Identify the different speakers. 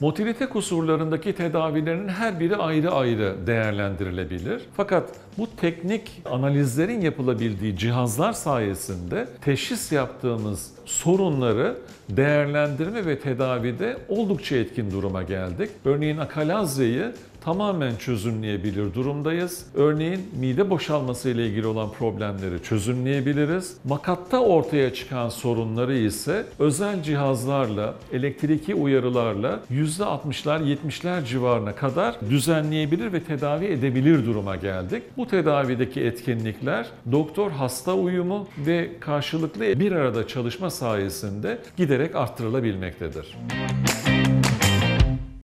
Speaker 1: Motilite kusurlarındaki tedavilerin her biri ayrı ayrı değerlendirilebilir. Fakat bu teknik analizlerin yapılabildiği cihazlar sayesinde teşhis yaptığımız sorunları değerlendirme ve tedavide oldukça etkin duruma geldik. Örneğin akalazzeyi tamamen çözümleyebilir durumdayız. Örneğin mide boşalması ile ilgili olan problemleri çözümleyebiliriz. Makatta ortaya çıkan sorunları ise özel cihazlarla, elektriki uyarılarla %60'lar 70'ler civarına kadar düzenleyebilir ve tedavi edebilir duruma geldik. Bu tedavideki etkinlikler doktor hasta uyumu ve karşılıklı bir arada çalışma sayesinde giderek arttırılabilmektedir.